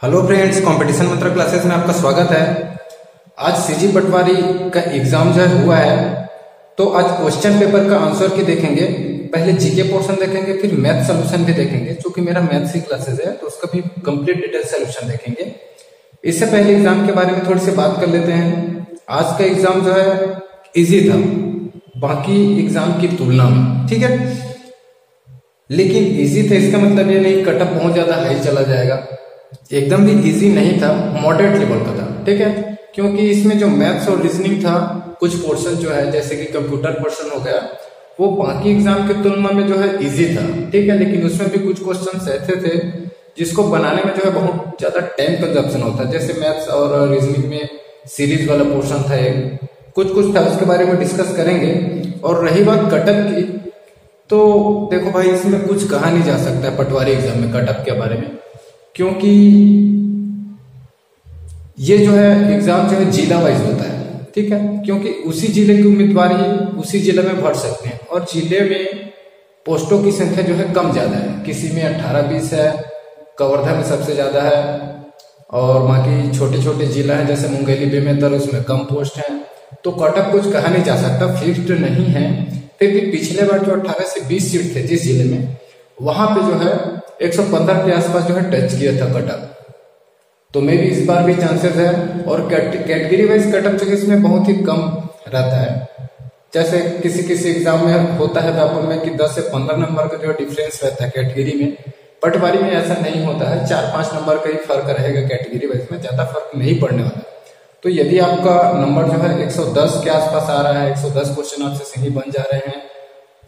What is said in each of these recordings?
Hello friends competition Mantra classes में आपका स्वागत है। आज सीजी पटवारी का एग्ज़ाम जो है हुआ है तो आज क्वेश्चन पेपर का आंसर की देखेंगे। पहले जीके पोर्शन देखेंगे, फिर मैथ सोल्यूशन भी देखेंगे क्योंकि मेरा मैथ की क्लासेस है तो उसका भी कंप्लीट डिटेल सोल्यूशन देखेंगे। इससे पहले एग्ज़ाम के बारे में थोड़ी सी बात कर लेते हैं। आज का एग्ज़ाम जो है इजी था। बाकी एग्ज़ाम की तुलना में, ठीक है? लेकिन इजी था, इसका मतलब ये नहीं कटअप बहुत ज़्यादा हाई चला जाएगा। एकदम भी इजी नहीं था मॉडरेट लेवल का था, ठीक है? क्योंकि इसमें जो मैथ्स और रीजनिंग था, कुछ पोर्शन जो है, जैसे कि कंप्यूटर पोर्शन हो गया, वो बाकी एग्ज़ाम की तुलना में जो है इजी था, ठीक है? लेकिन उसमें भी कुछ क्वेश्चन ऐसे थे, जिसको बनाने में जो है बहुत ज़्यादा टाइम कंजप्शन होता है। जैसे मैथ्स और रीजनिंग में सीरीज़ वाला पोर्शन था एक। कुछ कुछ था, उसके बारे में डिस्कस करेंगे। और रही बात कटअप की तो देखो भाई, इसमें कुछ कहा नहीं जा सकता है पटवारी एग्ज़ाम में कटअप के बारे में। क्योंकि ये जो है एग्ज़ाम जो है जिला वाइज होता है, ठीक है? क्योंकि उसी ज़िले की उम्मीदवार उसी ज़िले में भर सकते हैं। और ज़िले में पोस्टों की संख्या जो है कम ज़्यादा है। किसी में अट्ठारह बीस है, कवर्धा में सबसे ज़्यादा है, और बाकी छोटे छोटे जिला है, जैसे मुंगेली, बेमेतर, उसमें कम पोस्ट है। तो कटअप कुछ कहा नहीं जा सकता फिक्स्ड नहीं है। फिर भी पिछले बार जो 18 से 20 सीट थे जिस ज़िले में, वहाँ पे जो है 115 के आसपास जो है टच किया था कटअप तो मे भी इस बार भी चांसेस है और कैटेगरी वाइज कटअप जो इसमें बहुत ही कम रहता है। जैसे किसी किसी एग्ज़ाम में होता है व्यापक में कि 10 से 15 नंबर का जो डिफरेंस रहता है कैटेगरी में पटवारी में ऐसा नहीं होता है। चार पाँच नंबर का ही फ़र्क रहेगा कैटेगरी वाइज में, ज़्यादा फ़र्क नहीं पड़ने वाला। तो यदि आपका नंबर जो है 110 के आसपास आ रहा है 110 क्वेश्चन आपसे सही बन जा रहे हैं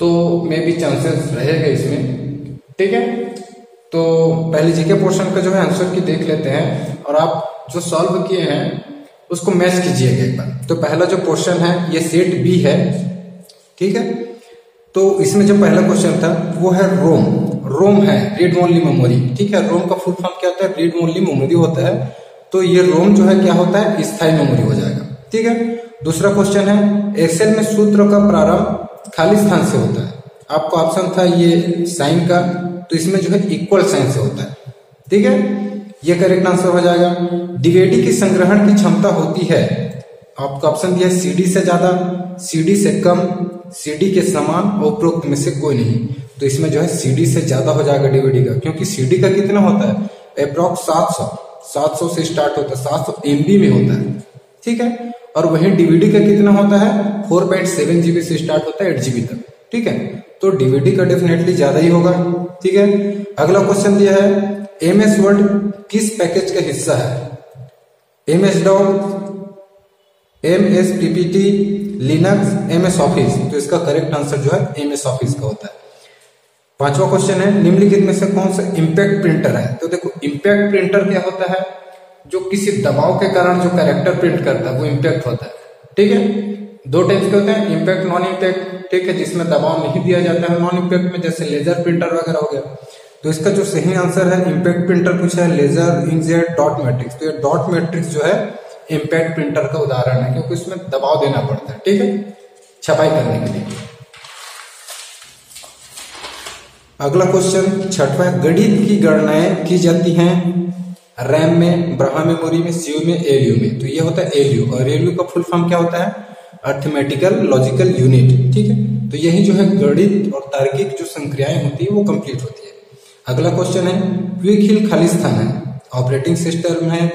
तो मे भी चांसेस रहेगा इसमें। ठीक है? तो पहले जीके पोर्शन का जो है आंसर की देख लेते हैं और आप जो सॉल्व किए हैं, उसको मैच कीजिएगा एक बार। तो पहला जो क्वेश्चन है, ये सेट बी है, ठीक है? तो इसमें जो पहला क्वेश्चन था, वो है रोम रोम है रीड ओनली मेमोरी ठीक है? रोम का फुल फॉर्म क्या होता है? रीड ओनली मेमोरी होता है। तो ये रोम जो है, क्या होता है? स्थायी मेमोरी हो जाएगा, ठीक है? दूसरा क्वेश्चन है एक्सेल में सूत्र का प्रारंभ खाली स्थान से होता है। आपको ऑप्शन था ये साइन का तो इसमें जो है इक्वल साइन से होता है। ठीक है? ये करेक्ट आंसर हो जाएगा। डीवीडी की संग्रहण की क्षमता होती है। आपका ऑप्शन दिया है सीडी से ज़्यादा सीडी से कम सीडी के समान और उपरोक्त में से कोई नहीं। तो इसमें जो है सीडी से ज़्यादा हो जाएगा डीवीडी का, क्योंकि सीडी का कितना होता है? अप्रोक्स सात सौ। सात सौ से स्टार्ट होता है। सात सौ एमबी में होता है। ठीक है? और वही डीवीडी का कितना होता है? फोर पॉइंट सेवन जीबी से स्टार्ट होता है एट जीबी तक। ठीक है? तो डीवीडी का डेफिनेटली ज़्यादा ही होगा, ठीक है? अगला क्वेश्चन दिया है एम एस वर्ड किस पैकेज का हिस्सा है? M S dot M S PPT Linux M S Office तो इसका करेक्ट आंसर जो है एम एस ऑफ़िस का होता है। पांचवा क्वेश्चन है, निम्नलिखित में से कौन सा इंपैक्ट प्रिंटर है? तो देखो इंपैक्ट प्रिंटर क्या होता है? जो किसी दबाव के कारण जो कैरेक्टर प्रिंट करता है, वो इंपैक्ट होता है। ठीक है? दो टाइप के होते हैं इम्पैक्ट नॉन इम्पैक्ट ठीक है, जिसमें दबाव नहीं दिया जाता है नॉन इम्पैक्ट में, जैसे लेजर प्रिंटर वगैरह हो गया। तो इसका जो सही आंसर है इम्पैक्ट प्रिंटर पूछा है लेजर इंकजेट डॉट मैट्रिक्स तो ये डॉट मैट्रिक्स जो है इम्पैक्ट प्रिंटर का उदाहरण है, क्योंकि उसमें दबाव देना पड़ता है, ठीक है? छपाई करने के लिए। अगला क्वेश्चन छठवा गणित की गणनाएँ की जाती हैं रैम में ब्रह्मा मेमोरी में सीयू में एलयू में। तो ये होता है एलयू और एलयू का फुल फॉर्म क्या होता है? अर्थमेटिकल लॉजिकल यूनिट ठीक है? तो यही जो है गणित और तार्किक जो संक्रियाएँ होती है, वो कंप्लीट होती है। अगला क्वेश्चन है क्विक हिल खाली स्थान है। ऑपरेटिंग सिस्टम है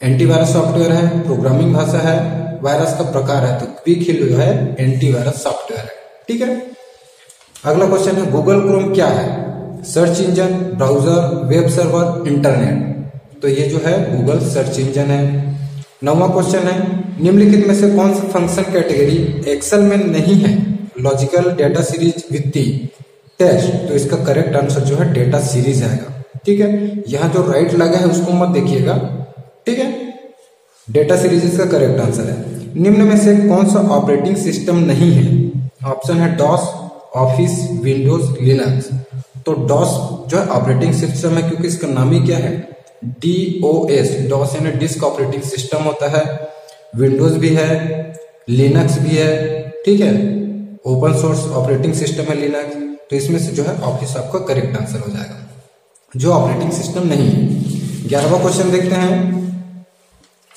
एंटीवायरस सॉफ्टवेयर है प्रोग्रामिंग भाषा है वायरस का प्रकार है तो क्विक हिल जो है एंटीवायरस सॉफ्टवेयर है। ठीक है? अगला क्वेश्चन है गूगल क्रोम क्या है? Search engine browser web server internet तो ये जो है गूगल सर्च इंजन है। नौवा क्वेश्चन है। निम्नलिखित में से कौन सा फ़ंक्शन कैटेगरी एक्सेल में नहीं है? लॉजिकल डेटा सीरीज़ वित्तीय टेस्ट तो इसका करेक्ट आंसर जो है डेटा सीरीज़ आएगा। ठीक है? यहाँ जो राइट लगा है, उसको मत देखिएगा। ठीक है? डेटा सीरीज़ इसका करेक्ट आंसर है। निम्न में से कौन सा ऑपरेटिंग सिस्टम नहीं है? ऑप्शन है डॉस ऑफ़िस विंडोज़ लिनक्स तो डॉस जो है ऑपरेटिंग सिस्टम है, क्योंकि इसका नाम ही क्या है? डी ओ एस डॉस यानी डिस्क ऑपरेटिंग सिस्टम होता है। विंडोज़ भी है, लिनक्स भी है, ठीक है? ओपन सोर्स ऑपरेटिंग सिस्टम है लिनक्स तो इसमें से जो है ऑफ़िस आपका करेक्ट आंसर हो जाएगा। जो ऑपरेटिंग सिस्टम नहीं है, ग्यारहवा क्वेश्चन देखते हैं।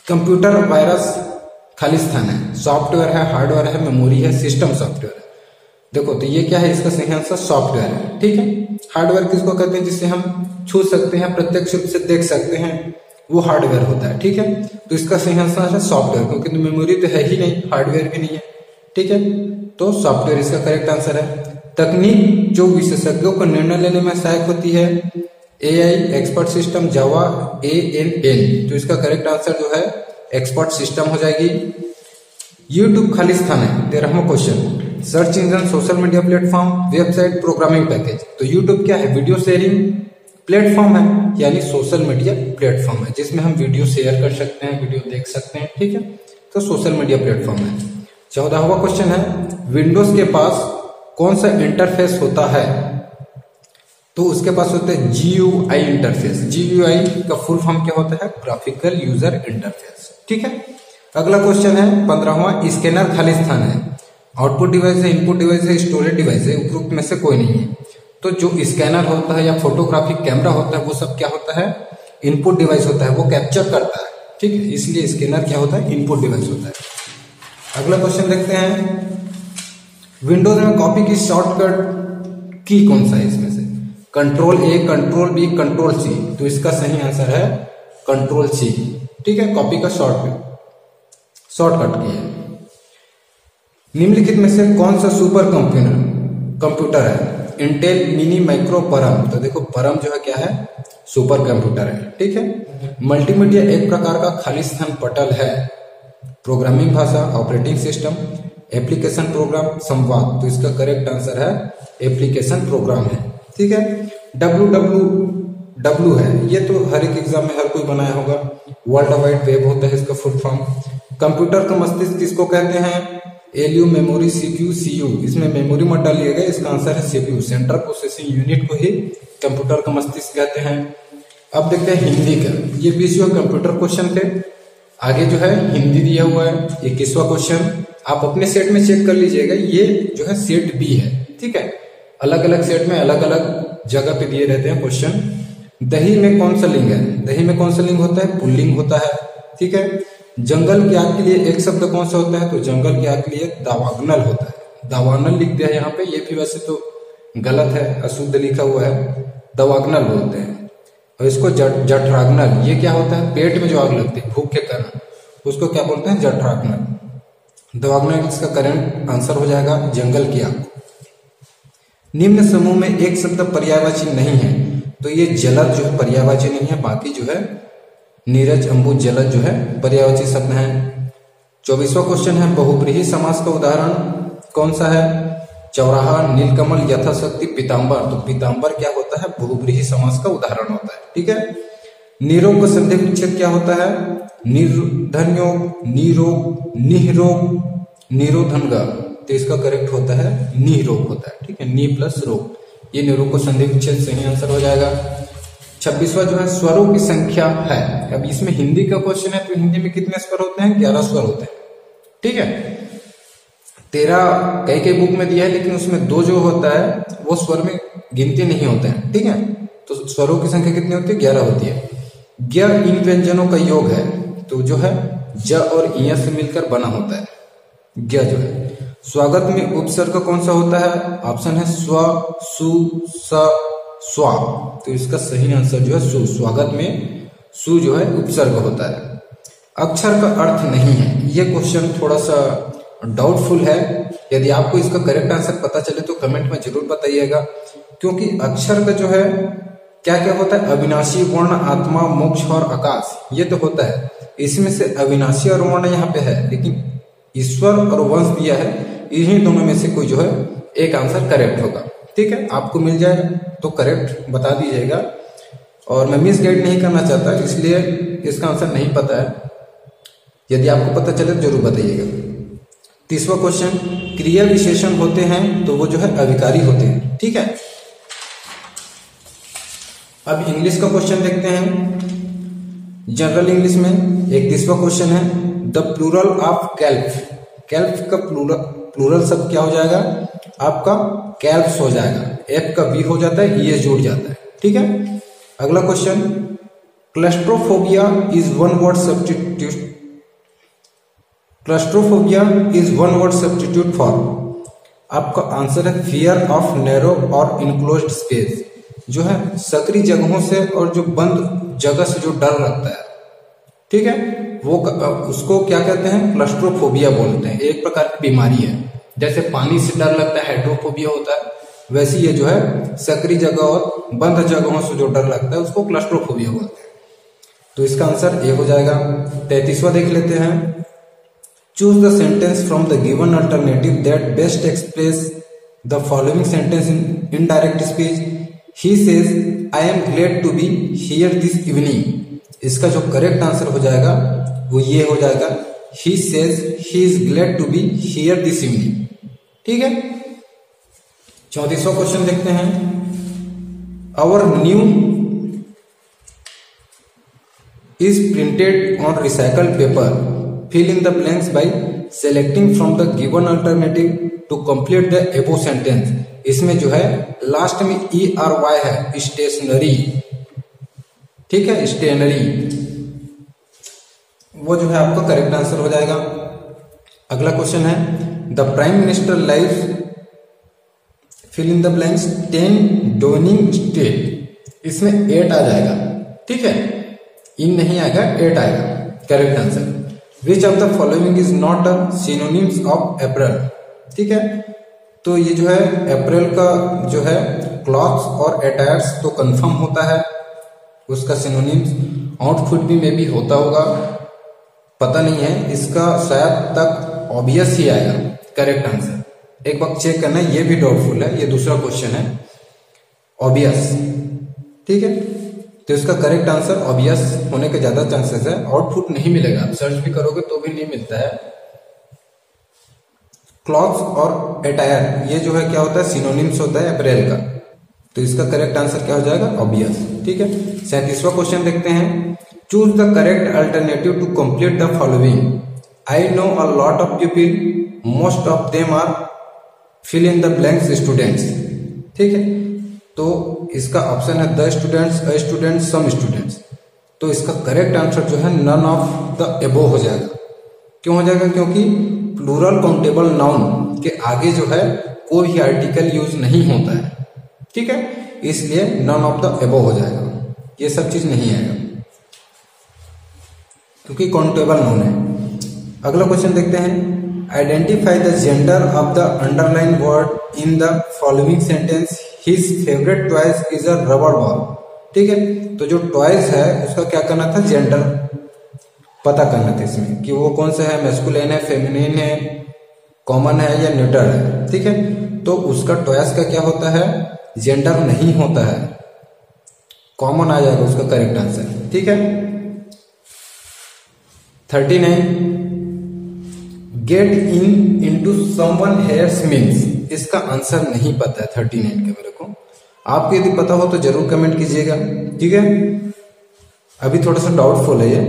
कंप्यूटर वायरस खाली स्थान है, सॉफ्टवेयर है, हार्डवेयर है, मेमोरी है, सिस्टम सॉफ्टवेयर है। देखो तो ये क्या है? इसका सही आंसर सॉफ्टवेयर है, ठीक है? हार्डवेयर किसको कहते हैं, जिससे हम छू सकते हैं, प्रत्यक्ष रूप से देख सकते हैं, वो हार्डवेयर होता है, ठीक है? तो इसका सही आंसर है सॉफ्टवेयर, क्योंकि तो मेमोरी तो है ही नहीं, हार्डवेयर भी नहीं है, ठीक है? तो सॉफ्टवेयर इसका करेक्ट आंसर है। तकनीक जो विशेषज्ञों को निर्णय लेने में सहायक होती है A I expert system Java A N N तो इसका करेक्ट आंसर जो है एक्सपर्ट सिस्टम हो जाएगी। यूट्यूब खाली स्थान है। तेरहवा question search engine social media platform website programming package तो यूट्यूब क्या है? वीडियो शेयरिंग प्लेटफॉर्म है, यानी सोशल मीडिया प्लेटफॉर्म है, जिसमें हम वीडियो शेयर कर सकते हैं वीडियो देख सकते हैं, ठीक है? तो सोशल मीडिया प्लेटफॉर्म है। चौदहवा क्वेश्चन है विंडोज़ के पास कौन सा इंटरफेस होता है? तो उसके पास होता है G U I interface G U I का फुल फॉर्म क्या होता है? ग्राफिकल यूज़र इंटरफेस ठीक है? अगला क्वेश्चन है, पंद्रहवा स्कैनर खाली स्थान है। आउटपुट डिवाइस है इनपुट डिवाइस है स्टोरेज डिवाइस है, उपरोक्त में से कोई नहीं है। तो जो स्कैनर होता है या फोटोग्राफिक कैमरा होता है, वो सब क्या होता है? इनपुट डिवाइस होता है, वो कैप्चर करता है। ठीक है, इसलिए स्कैनर क्या होता है? इनपुट डिवाइस होता है। अगला क्वेश्चन देखते हैं। विंडोज़ में कॉपी की शॉर्टकट की कौन सा है इसमें से? Control A control B control C तो इसका सही आंसर है कंट्रोल सी ठीक है कॉपी का शॉर्ट शॉर्टकट की है। निम्नलिखित में से कौन सा सुपर कंप्यूटर कंप्यूटर है? इंटेल मिनी माइक्रो परम तो देखो परम जो है क्या है? सुपर कंप्यूटर है। ठीक है? मल्टीमीडिया एक प्रकार का खाली स्थान पटल है। प्रोग्रामिंग भाषा ऑपरेटिंग सिस्टम एप्लीकेशन प्रोग्राम संवाद। तो इसका करेक्ट आंसर है एप्लीकेशन प्रोग्राम है। ठीक है? डब्ल्यू डब्ल्यू डब्ल्यू है। ये तो हर एक एग्ज़ाम में हर कोई बनाया होगा। वर्ल्ड वाइड वेब होता है इसका फुल फॉर्म कंप्यूटर का मस्तिष्क किसको कहते हैं? एलयू मेमोरी सीक्यू सीयू। इसमें मेमोरी मत डालिएगा इसका आंसर है सीपीयू। सेंट्रल प्रोसेसिंग यूनिट को ही कंप्यूटर का मस्तिष्क कहते हैं। अब देखते हैं हिंदी का। ये बीस कंप्यूटर क्वेश्चन थे। आगे जो है, हिंदी दिया हुआ है। इक्कीसवा क्वेश्चन? आप अपने सेट में चेक कर लीजिएगा। ये जो है, सेट बी है। ठीक है? अलग अलग सेट में अलग अलग जगह पे दिए रहते हैं क्वेश्चन। दही में कौन सा लिंग है? दही में कौन सा लिंग होता है? पुल्लिंग होता है। ठीक है? जंगल की आग के लिए एक शब्द कौन सा होता है? तो जंगल की आग के लिए दावाग्नल होता है। दावानल लिख दिया है यहाँ पे। ये भी वैसे तो गलत है, अशुद्ध लिखा हुआ है। दवाग्नल बोलते हैं। और इसको जठराग्नल, ये क्या होता है? पेट में जो आग लगती है, भूख के कारण। उसको क्या बोलते हैं? जठराग्नल। दवाग्नल इसका करंट आंसर हो जाएगा, जंगल की आग। निम्न समूह में एक शब्द पर्यायवाची नहीं है। तो ये जलद जो है नहीं है, बाकी जो है नीरज अंबु जलद जो है पर्यायवाची शब्द है। चौबीसवा क्वेश्चन है बहुब्रीही समास का उदाहरण कौन सा है? चौराहा, नीलकमल, यथाशक्ति पीताम्बर तो पीताम्बर क्या होता है? बहुब्रीही समास का उदाहरण होता है, ठीक है? निरोग संधि विच्छेद क्या होता है? निर्धन्योग निरोग निरोग निरोधन तो इसका करेक्ट होता है, निरोग होता है, ठीक है? नी प्लस रोग। ये निरोग को संधि विच्छेद सही आंसर हो जाएगा। छब्बीसवा जो है, स्वरों की संख्या है। अब इसमें हिंदी का क्वेश्चन है तो हिंदी में कितने स्वर होते हैं? ग्यारह स्वर होते हैं। ठीक है? तेरह कई कई बुक में दिया है, लेकिन उसमें दो जो होता है, वो स्वर में गिनती नहीं होते हैं। ठीक है? तो स्वरों की संख्या कितनी होती है? ग्यारह होती है। ज्ञ इन व्यंजनों का योग है तो जो है, ज और इया से मिलकर बना होता है। ज्ञ जो है। स्वागत में उपसर्ग कौन सा होता है? ऑप्शन है स्व, सु, स स्वा। तो इसका सही आंसर जो है सु, स्वागत में सु जो है उपसर्ग होता है। अक्षर का अर्थ नहीं है। ये क्वेश्चन थोड़ा सा डाउटफुल है। यदि आपको इसका करेक्ट आंसर पता चले तो कमेंट में ज़रूर बताइएगा। क्योंकि अक्षर का जो है क्या क्या होता है? अविनाशी, वर्ण, आत्मा, मोक्ष और आकाश। ये तो होता है। इसमें से अविनाशी और वर्ण यहाँ पे है। लेकिन ईश्वर और वंश दिया है। इन्हीं दोनों में से कोई जो है, एक आंसर करेक्ट होगा। ठीक है? आपको मिल जाए तो करेक्ट बता दीजिएगा। और मैं मिस गाइड नहीं करना चाहता, इसलिए इसका आंसर नहीं पता है। यदि आपको पता चले तो ज़रूर बताइएगा। तीसवा क्वेश्चन क्रिया विशेषण होते हैं तो वो जो है अविकारी होते हैं। ठीक है? अब इंग्लिश का क्वेश्चन देखते हैं। जनरल इंग्लिश में एक तीसवा क्वेश्चन है the plural of calf calf का प्लूरल प्लूरल शब्द क्या हो जाएगा? आपका कैल्प्स हो जाएगा। एफ़ का वी हो जाता है e जोड़ जाता है। ठीक है? अगला question claustrophobia is one word substitute claustrophobia is one word substitute for आपका आंसर है फियर ऑफ़ नैरो और इनक्लोज स्पेस जो है, सक्रिय जगहों से और जो बंद जगह से जो डर लगता है। ठीक है? वो उसको क्या कहते हैं? क्लस्ट्रोफोबिया बोलते हैं। एक प्रकार की बीमारी है। जैसे पानी से डर लगता है, हाइड्रोफोबिया होता है, वैसे ये जो है सक्रिय जगह और बंद जगहों से जो डर लगता है, उसको क्लस्ट्रोफोबिया बोलते हैं। तो इसका आंसर ए हो जाएगा। तैतीसवा देख लेते हैं। Choose the sentence from the given alternative that best express the following sentence in indirect speech he says I am glad to be here this evening इसका जो करेक्ट आंसर हो जाएगा वो ये हो जाएगा he says he is glad to be here this evening ठीक है? चौतीसवा क्वेश्चन देखते हैं। Our new is printed on recycled paper fill in the blanks by selecting from the given alternative to complete the above sentence इसमें जो है last में E R Y है स्टेशनरी ठीक है? स्टेनरी वो जो है आपका करेक्ट आंसर हो जाएगा। अगला क्वेश्चन है the prime minister life fill in the blanks ten Downing Street इसमें एट आ जाएगा। ठीक है? इन नहीं आएगा एट आएगा। Correct answer which of the following is not a synonyms of April ठीक है? तो ये जो है अप्रैल का जो है क्लॉथ्स और अटायर्स तो कंफर्म होता है। उसका सिनोनिम्स आउटफिट भी मे भी होता होगा। पता नहीं है, इसका शायद तक ऑब्वियस ही आएगा। करेक्ट आंसर एक बार चेक करना, ये भी डाउटफुल है, ये दूसरा क्वेश्चन है। ऑब्वियस ठीक है? तो इसका करेक्ट आंसर ऑब्वियस होने के ज़्यादा चांसेस है आउटपुट नहीं मिलेगा। आप सर्च भी करोगे तो भी नहीं मिलता है। क्लॉथ्स और एटायर ये जो है क्या होता है? सिनोनिम्स होता है अप्रैल का। तो इसका करेक्ट आंसर क्या हो जाएगा? ऑब्वियस ठीक है? सैतीसवा क्वेश्चन देखते हैं। Choose the correct alternative to complete the following I know a lot of people most of them are fill in the blanks students ठीक है? तो इसका ऑप्शन है the students a student some students तो इसका correct answer जो है none of the एबो हो जाएगा। क्यों हो जाएगा? क्योंकि प्लूरल काउंटेबल नाउन के आगे जो है कोई भी आर्टिकल यूज़ नहीं होता है। ठीक है? इसलिए नन ऑफ़ द एबो हो जाएगा। ये सब चीज़ नहीं आएगा। क्योंकि काउंटेबल नाउन है। अगला क्वेश्चन देखते हैं। Identify the gender of the underline word in the following sentence his favourite toys is a rubber ball ठीक है? तो जो टॉयज है, उसका क्या करना था? जेंडर पता करना था इसमें कि वो कौन सा है? मेस्कुलिन है फेमिनिन है कॉमन है या न्यूटर है। ठीक है? तो उसका टॉयज का क्या होता है? जेंडर नहीं होता है। कॉमन आ जाएगा उसका करेक्ट आंसर ठीक है? Thirty nine. Get in into someone hairs means इसका आंसर नहीं पता है थर्टी नाइन का, मेरे को। आपको यदि पता हो तो ज़रूर कमेंट कीजिएगा। ठीक है? अभी थोड़ा सा डाउटफुल है ये।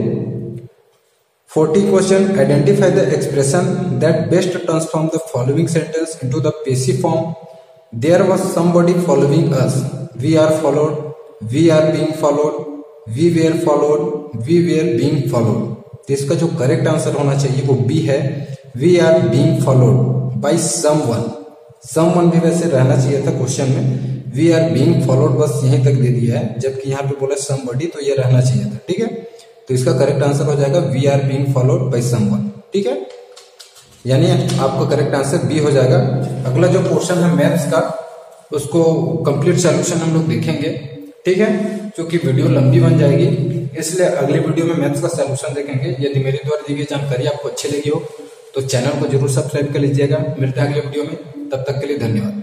Forty question identify the expression that best transform the following sentence into the passive form there was somebody following us we are followed we are being followed we were followed we were being followed तो इसका जो correct answer होना चाहिए वो B है। We are being followed someone someone भी वैसे रहना चाहिए था क्वेश्चन में। वी आर बींग फॉलोड बस यहीं तक दे दिया है, जबकि यहाँ पे बोला समबडी तो ये रहना चाहिए था, ठीक है? तो इसका करेक्ट आंसर हो जाएगा we are being followed by someone ठीक है? यानी आपका करेक्ट आंसर बी हो जाएगा। अगला जो पोर्शन है मैथ्स का, उसको कंप्लीट सोल्यूशन हम लोग देखेंगे, ठीक है? क्योंकि वीडियो लंबी बन जाएगी। इसलिए अगले वीडियो में मैथ्स का सोल्यूशन देखेंगे। यदि मेरे द्वारा दी गई जानकारी आपको अच्छी लगी हो तो चैनल को ज़रूर सब्सक्राइब कर लीजिएगा। मिलते हैं अगले वीडियो में। तब तक के लिए धन्यवाद।